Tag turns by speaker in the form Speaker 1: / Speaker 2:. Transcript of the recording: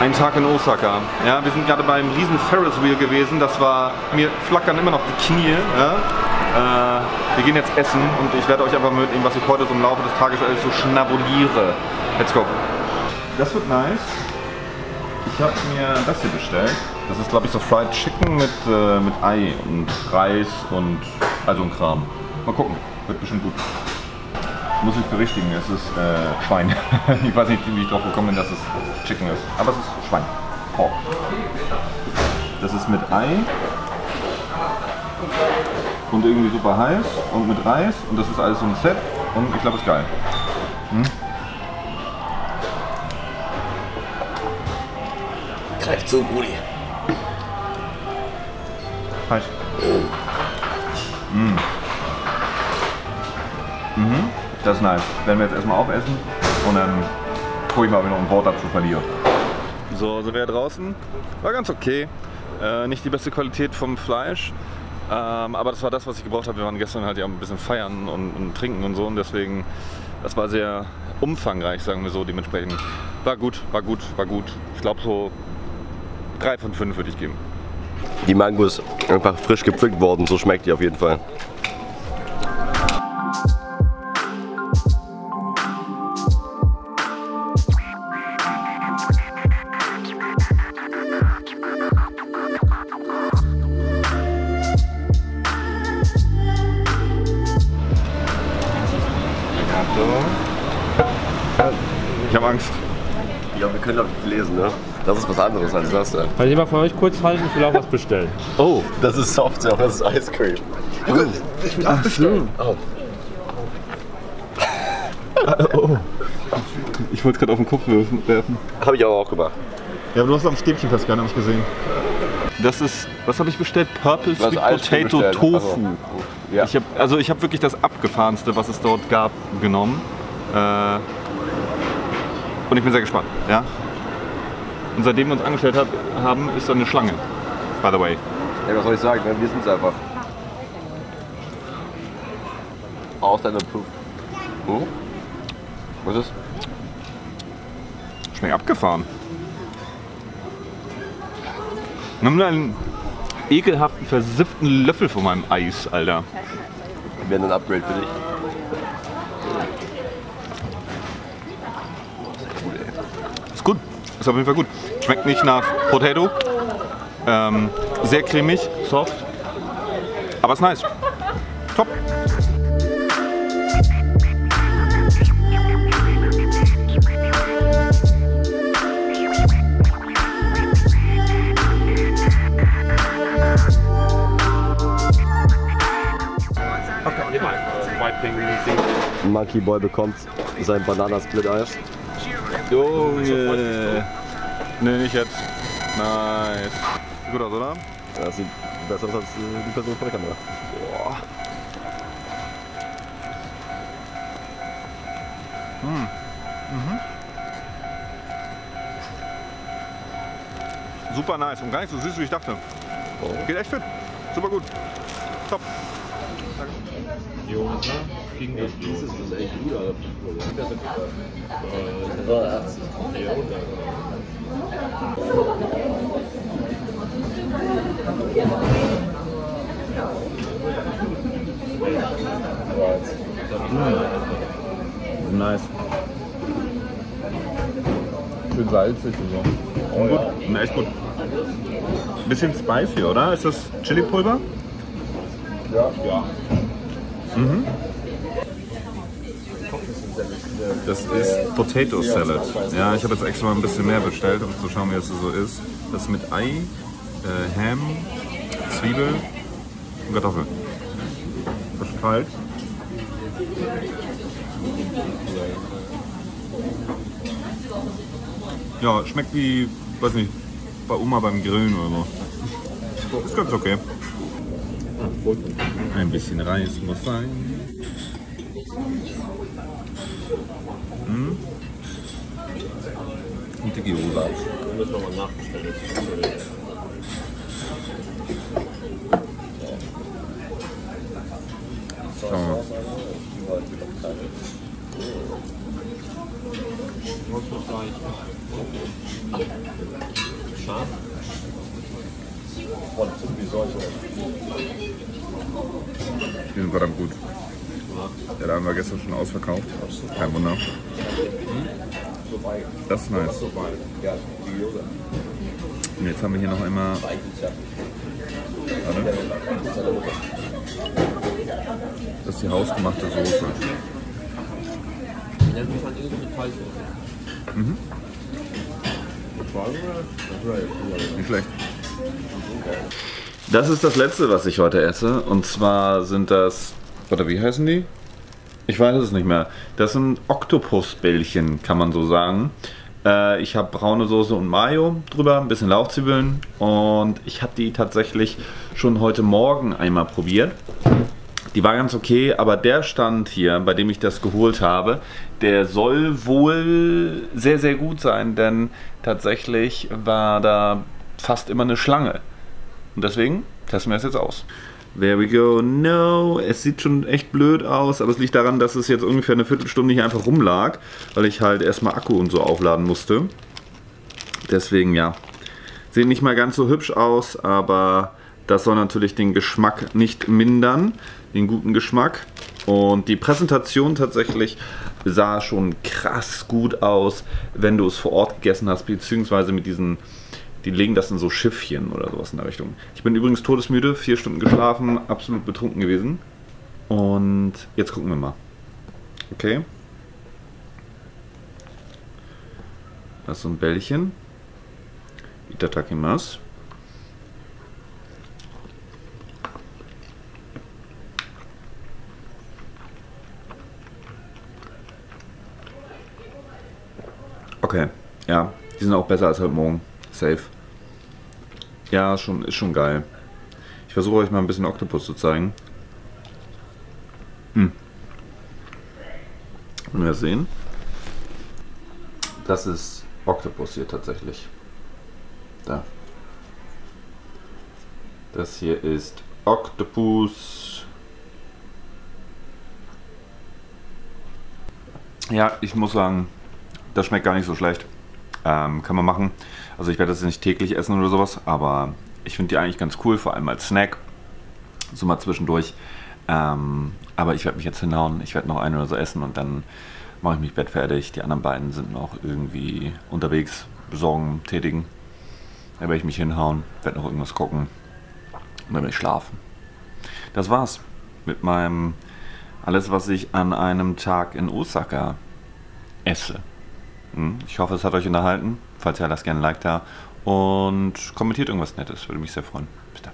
Speaker 1: Ein Tag in Osaka. Ja, wir sind gerade beim riesen Ferris Wheel gewesen. Das war, mir flackern immer noch die Knie. Ja? Äh, wir gehen jetzt essen und ich werde euch einfach mitnehmen, was ich heute so im Laufe des Tages alles so schnabuliere. Let's go. Das wird nice. Ich habe mir das hier bestellt. Das ist glaube ich so Fried Chicken mit, äh, mit Ei und Reis und also ein Kram. Mal gucken, wird bestimmt gut. Muss ich berichtigen, es ist äh, Schwein. ich weiß nicht, wie ich drauf gekommen bin, dass es Chicken ist. Aber es ist Schwein. Pork. Das ist mit Ei und irgendwie super heiß und mit Reis und das ist alles so ein Set und ich glaube, es ist geil. Hm?
Speaker 2: Greift so, Brudi.
Speaker 1: Heiß. Mm. Mhm. Das ist nice. Werden wir jetzt erstmal aufessen und dann gucke ich mal, ob ich noch ein Wort dazu verliere. So, sind wir draußen. War ganz okay. Äh, nicht die beste Qualität vom Fleisch. Ähm, aber das war das, was ich gebraucht habe. Wir waren gestern halt ja ein bisschen feiern und, und trinken und so. Und deswegen, das war sehr umfangreich, sagen wir so, dementsprechend. War gut, war gut, war gut. Ich glaube so drei von fünf würde ich geben.
Speaker 2: Die Mango ist einfach frisch gepflückt worden, so schmeckt die auf jeden Fall.
Speaker 1: Ich habe Angst.
Speaker 2: Ja, wir können doch nicht lesen, ne? Das ist was anderes als das da.
Speaker 3: Kann ich mal von euch kurz halten? Ich will auch was bestellen.
Speaker 2: Oh, das ist Softserve, das ist Ice Cream. Ich will auch bestellen. Oh.
Speaker 1: Ich wollte es gerade auf den Kopf werfen.
Speaker 2: Habe ich aber auch gemacht.
Speaker 1: Ja, aber du hast es am Stäbchen festgehalten, habe ich gesehen. Das ist, was habe ich bestellt? Purple Sweet Potato
Speaker 2: bestellt.
Speaker 1: Tofu.
Speaker 2: Also, ja.
Speaker 1: Ich hab, also ich habe wirklich das abgefahrenste, was es dort gab, genommen. Äh, und ich bin sehr gespannt. Ja? Und seitdem wir uns angestellt hab, haben, ist da eine Schlange. By the way.
Speaker 2: ja, was soll ich sagen? Wir sind es einfach. Aus deiner Puff. Hm? Was ist?
Speaker 1: Schmeckt abgefahren. Nimm mal einen ekelhaften, versifften Löffel von meinem Eis, Alter.
Speaker 2: Wäre ein Upgrade für dich.
Speaker 1: Ist gut. Ist auf jeden Fall gut. Schmeckt nicht nach Potato. Ähm, sehr cremig, soft. Aber ist nice. Top.
Speaker 2: Monkey Boy bekommt sein Bananasplit-Eis.
Speaker 1: Junge. Nee, nicht jetzt. Nice. Sieht gut aus, oder?
Speaker 2: Ja, Das sieht besser aus als äh, die Person vor der Kamera.
Speaker 1: Boah. Hm. Mhm. Super nice und gar nicht so süß, wie ich dachte. Geht echt fit. Super gut. Top.
Speaker 2: Dieses ist echt gut, Alter. Das war 80.
Speaker 1: Nice. Schön salzig und so. Und gut. Na, echt gut. Bisschen spicy, oder? Ist das Chili-Pulver?
Speaker 2: Ja. ja.
Speaker 1: Mhm. Das ist Potato Salad. Ja, ich habe jetzt extra mal ein bisschen mehr bestellt, um zu schauen, wie es so ist. Das ist mit Ei, äh, Ham, Zwiebel und Kartoffel. Das ist kalt. Ja, schmeckt wie, weiß nicht, bei Oma beim Grillen oder so. Ist ganz okay. Ein bisschen Reis muss sein. Hm? Und die Gyoza.
Speaker 3: Müssen wir mal nachbestellen.
Speaker 1: Schauen wir mal.
Speaker 2: Ist das eigentlich? Scharf? Sind wie solche.
Speaker 1: Die sind verdammt gut. Ja, da haben wir gestern schon ausverkauft. Kein Wunder. Das ist nice. Und jetzt haben wir hier noch einmal. Warte. Das ist die hausgemachte Soße. Mhm.
Speaker 2: Das war
Speaker 1: Nicht schlecht. Das ist das letzte, was ich heute esse. Und zwar sind das. Warte, wie heißen die? Ich weiß es nicht mehr. Das sind Oktopusbällchen, kann man so sagen. Äh, ich habe braune Soße und Mayo drüber, ein bisschen Lauchzwiebeln. Und ich habe die tatsächlich schon heute Morgen einmal probiert. Die war ganz okay, aber der Stand hier, bei dem ich das geholt habe, der soll wohl sehr, sehr gut sein, denn tatsächlich war da fast immer eine Schlange. Und deswegen testen wir es jetzt aus. There we go. No, es sieht schon echt blöd aus, aber es liegt daran, dass es jetzt ungefähr eine Viertelstunde hier einfach rumlag, weil ich halt erstmal Akku und so aufladen musste. Deswegen ja. Sehen nicht mal ganz so hübsch aus, aber das soll natürlich den Geschmack nicht mindern, den guten Geschmack. Und die Präsentation tatsächlich sah schon krass gut aus, wenn du es vor Ort gegessen hast, beziehungsweise mit diesen, die legen das in so Schiffchen oder sowas in der Richtung. Ich bin übrigens todesmüde, vier Stunden geschlafen, absolut betrunken gewesen. Und jetzt gucken wir mal. Okay. Das ist so ein Bällchen. Itadakimasu. Okay, ja, die sind auch besser als heute Morgen. Safe. Ja, schon, ist schon geil. Ich versuche euch mal ein bisschen Oktopus zu zeigen. Hm. Wenn wir sehen. Das ist Oktopus hier tatsächlich. Da. Das hier ist Oktopus. Ja, ich muss sagen, das schmeckt gar nicht so schlecht. Ähm, kann man machen. Also ich werde das nicht täglich essen oder sowas, aber ich finde die eigentlich ganz cool, vor allem als Snack. So mal zwischendurch. Ähm, aber ich werde mich jetzt hinhauen. Ich werde noch einen oder so essen und dann mache ich mich bettfertig. Die anderen beiden sind noch irgendwie unterwegs, besorgen, tätigen. Da werde ich mich hinhauen, werde noch irgendwas gucken und dann werde ich schlafen. Das war's mit meinem alles, was ich an einem Tag in Osaka esse. Hm, Ich hoffe, es hat euch unterhalten. Falls ja, lasst gerne ein Like da und kommentiert irgendwas Nettes. Würde mich sehr freuen. Bis dann.